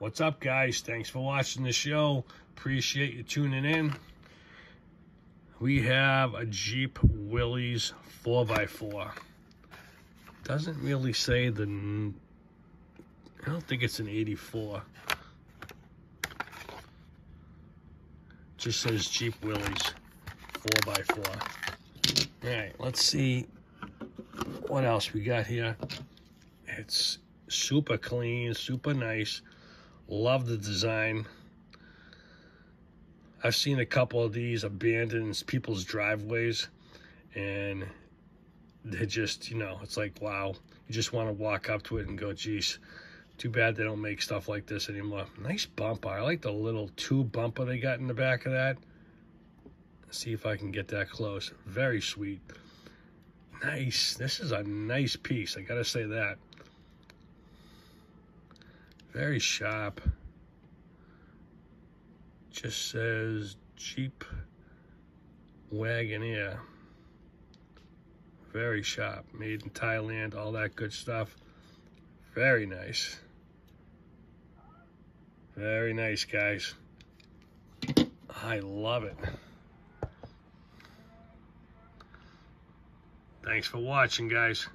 What's up, guys? Thanks for watching the show. Appreciate you tuning in. We have a Jeep Willys 4x4. Doesn't really say the... I don't think it's an 84. Just says Jeep Willys 4x4. All right, let's see what else we got here. It's super clean, super nice. Love the design. I've seen a couple of these abandoned people's driveways, and they just, you know, it's like, wow. You just want to walk up to it and go, geez, too bad they don't make stuff like this anymore. Nice bumper. I like the little tube bumper they got in the back of that. Let's see if I can get that close. Very sweet. Nice. This is a nice piece. I got to say that. Very sharp. Just says Jeep Wagoneer. Very sharp. Made in Thailand, all that good stuff. Very nice. Very nice, guys. I love it. Thanks for watching, guys.